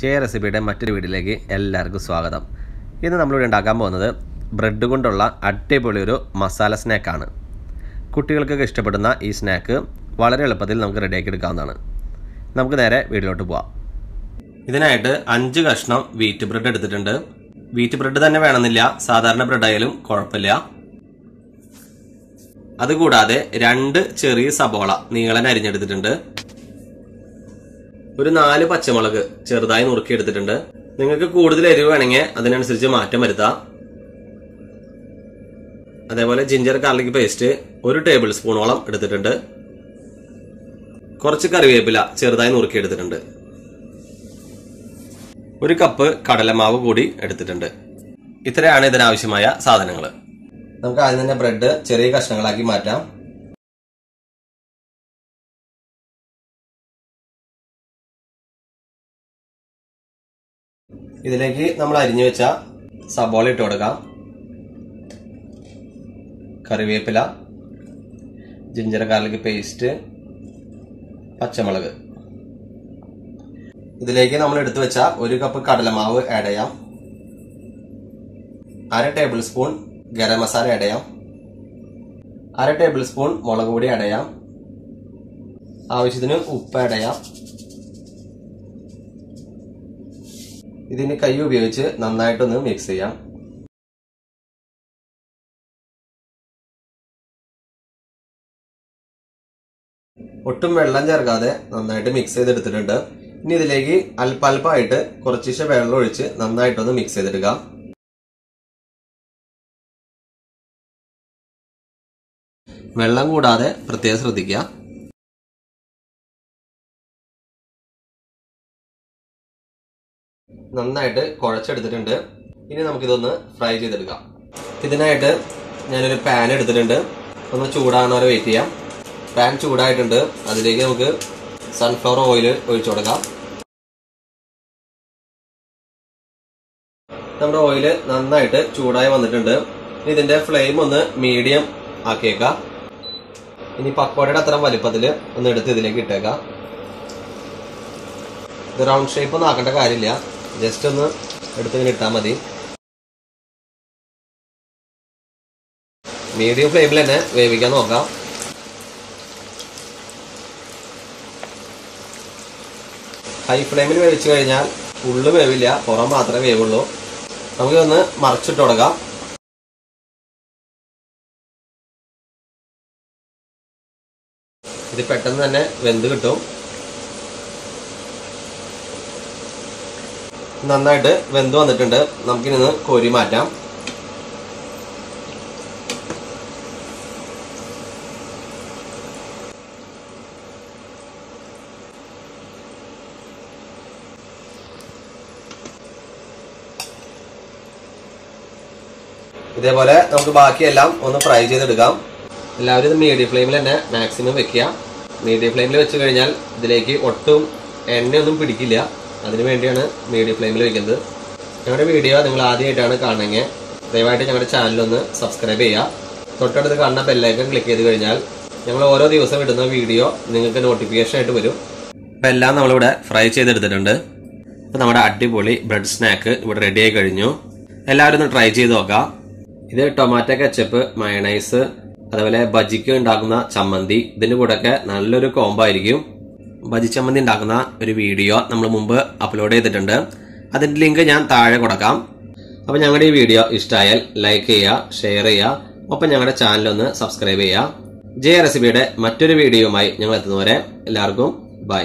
ജയ റെസിപ്പിയുടെ മറ്റൊരു വീഡിയോയിലേക്ക് എല്ലാവർക്കും സ്വാഗതം. ഇന്ന് നമ്മളിവിടെ ഉണ്ടാക്കാൻ പോകുന്നത് ബ്രെഡ് കൊണ്ടുള്ള അടിപൊളി ഒരു മസാല സ്നാക്കാണ്. കുട്ടികൾക്കൊക്കെ ഇഷ്ടപ്പെടുന്ന ഈ സ്നാക്ക് വളരെ എളുപ്പത്തിൽ നമുക്ക് റെഡിയാക്കി എടുക്കാവുന്നതാണ്. നമുക്ക് നേരെ വീട്ടിലോട്ട് പോവാം. ഇതിനായിട്ട് അഞ്ച് കഷ്ണം വീറ്റ് ബ്രെഡ് എടുത്തിട്ടുണ്ട്. വീറ്റ് ബ്രെഡ് തന്നെ വേണമെന്നില്ല. സാധാരണ ബ്രെഡ് ആയാലും കുഴപ്പമില്ല. അതുകൂടാതെ രണ്ട് ചെറിയ സബോള നീളൻ അരിഞ്ഞെടുത്തിട്ടുണ്ട്. ഒരു നാല് പച്ചമുളക് ചെറുതായി നുറുക്കി എടുത്തിട്ടുണ്ട് നിങ്ങൾക്ക് കൂടുതൽ എരിവ് വേണമെങ്കിൽ അതിനനുസരിച്ച് മാറ്റം വരുത്താം. അതേപോലെ ജിഞ്ചർ ഗാർലിക് പേസ്റ്റ് ഒരു ടേബിൾ സ്പൂണോളം എടുത്തിട്ടുണ്ട്. കുറച്ച് കറിവേപ്പില ചെറുതായി നുറുക്കി എടുത്തിട്ടുണ്ട് ഒരു കപ്പ് കടലമാവ് കൂടി എടുത്തിട്ടുണ്ട്. ഇത്രയാണ് ഇതിനാവശ്യമായ സാധനങ്ങൾ നമുക്ക് ആദ്യം തന്നെ ബ്രെഡ് ചെറിയ കഷ്ണങ്ങളാക്കി മാറ്റാം. ഇതിലേക്ക് നമ്മൾ അരിഞ്ഞു വെച്ച സബോള ഇട്ട് കൊടുക്കാം. കറിവേപ്പില ജിഞ്ചർ ഗാർലിക് പേസ്റ്റ് പച്ചമുളക്. ഇതിലേക്ക് നമ്മൾ എടുത്തു വെച്ച ഒരു കപ്പ് കടലമാവ് ആഡ് ചെയ്യാം. അര tablespoon garam masala add ചെയ്യാം. അര ടേബിൾ സ്പൂൺ മുളക് പൊടി ആഡ് ചെയ്യാം. ആവശ്യത്തിന് ഉപ്പ് ആഡ് ചെയ്യാം. ഇതിന് കൈ ഉപയോഗിച്ച് നന്നായിട്ടൊന്ന് മിക്സ് ചെയ്യാം. ഒട്ടും വെള്ളം ചേർക്കാതെ നന്നായിട്ട് മിക്സ് ചെയ്തെടുത്തിട്ടുണ്ട്. ഇനി ഇതിലേക്ക് അല്പാൽപ്പായിട്ട് കുറച്ചിശ വെള്ളം ഒഴിച്ച് നന്നായിട്ടൊന്ന് മിക്സ് ചെയ്തെടുക്കുക വെള്ളം കൂടാതെ പ്രത്യേകം ശ്രദ്ധിക്കുക. നന്നായിട്ട് കുഴച്ചെടുത്തിട്ടുണ്ട്. ഇനി നമുക്കിതൊന്ന് ഫ്രൈ ചെയ്തെടുക്കാം. ഇതിനായിട്ട് ഞാനൊരു പാൻ എടുത്തിട്ടുണ്ട്. ഒന്ന് ചൂടാകുന്ന വരെ വെയിറ്റ് ചെയ്യാം. പാൻ ചൂടായിട്ടുണ്ട്. അതിലേക്ക് നമുക്ക് സൺഫ്ലവർ ഓയിൽ ഒഴിച്ചു കൊടുക്കാം. നമ്മുടെ ഓയിൽ നന്നായിട്ട് ചൂടായി വന്നിട്ടുണ്ട്. ഇതിന്റെ ഫ്ലെയിം ഒന്ന് മീഡിയം ആക്കിയേക്കാം. ഇനി പക്കോടയുടെ അത്ര വലിപ്പത്തിൽ ഒന്ന് എടുത്ത് ഇതിലേക്ക് ഇട്ടേക്കാം. ഇത് റൗണ്ട് ഷേപ്പ് ഒന്നും ആക്കേണ്ട കാര്യമില്ല. ജസ്റ്റ് ഒന്ന് എടുത്തിങ്ങനെ ഇട്ടാൽ മതി. മീഡിയം ഫ്ലെയിമിൽ തന്നെ വേവിക്കാൻ നോക്കാം. ഹൈ ഫ്ലെയിമിൽ വേവിച്ചു കഴിഞ്ഞാൽ ഉള്ളു വേവില്ല പുറം മാത്രമേ വേവുള്ളൂ. നമുക്കൊന്ന് മറിച്ചിട്ട് കൊടുക്കാം ഇത് പെട്ടെന്ന് തന്നെ വെന്ത് കിട്ടും. നന്നായിട്ട് വെന്ത് വന്നിട്ടുണ്ട്. നമുക്കിനി കോരി മാറ്റാം. ഇതേപോലെ നമുക്ക് ബാക്കിയെല്ലാം ഒന്ന് ഫ്രൈ ചെയ്തെടുക്കാം. എല്ലാവരും ഇത് മീഡിയം ഫ്ലെയിമിൽ തന്നെ മാക്സിമം വെക്കുക. മീഡിയം ഫ്ലെയിമിൽ വെച്ച് കഴിഞ്ഞാൽ ഇതിലേക്ക് ഒട്ടും എണ്ണയൊന്നും പിടിക്കില്ല. അതിനു വേണ്ടിയാണ് മീഡിയ ഫ്ലെയിമിൽ വയ്ക്കുന്നത് ഞങ്ങളുടെ വീഡിയോ നിങ്ങൾ ആദ്യമായിട്ടാണ് കാണണമെങ്കിൽ ദയവായിട്ട് ഞങ്ങളുടെ ചാനലൊന്ന് സബ്സ്ക്രൈബ് ചെയ്യുക. തൊട്ടടുത്ത് കാണുന്ന ബെല്ലൈക്കൺ ക്ലിക്ക് ചെയ്ത് കഴിഞ്ഞാൽ ഞങ്ങൾ ഓരോ ദിവസം ഇടുന്ന വീഡിയോ നിങ്ങൾക്ക് നോട്ടിഫിക്കേഷൻ ആയിട്ട് വരും. ഇപ്പം എല്ലാം നമ്മളിവിടെ ഫ്രൈ ചെയ്തെടുത്തിട്ടുണ്ട്. ഇപ്പം നമ്മുടെ അടിപൊളി ബ്രെഡ് സ്നാക്ക് ഇവിടെ റെഡി ആയി കഴിഞ്ഞു. എല്ലാവരും ഒന്ന് ട്രൈ ചെയ്ത് നോക്കാം. ഇത് ടൊമാറ്റോ കെച്ചപ്പ് മയണൈസ് അതുപോലെ ബജിക്ക് ഉണ്ടാക്കുന്ന ചമ്മന്തി. ഇതിന്റെ കൂടെയൊക്കെ നല്ലൊരു കോംബോ ആയിരിക്കും. ബജി ചമ്മന്തി ഉണ്ടാക്കുന്ന ഒരു വീഡിയോ നമ്മൾ മുമ്പ് അപ്ലോഡ് ചെയ്തിട്ടുണ്ട്. അതിന്റെ ലിങ്ക് ഞാൻ താഴെ കൊടുക്കാം. അപ്പൊ ഞങ്ങളുടെ ഈ വീഡിയോ ഇഷ്ടമായാൽ ലൈക്ക് ചെയ്യുക ഷെയർ ചെയ്യുക ഒപ്പം ഞങ്ങളുടെ ചാനൽ ഒന്ന് സബ്സ്ക്രൈബ് ചെയ്യുക ജയ റെസിപ്പിയുടെ മറ്റൊരു വീഡിയോയുമായി ഞങ്ങൾ എത്തുന്നവരെ എല്ലാവർക്കും ബൈ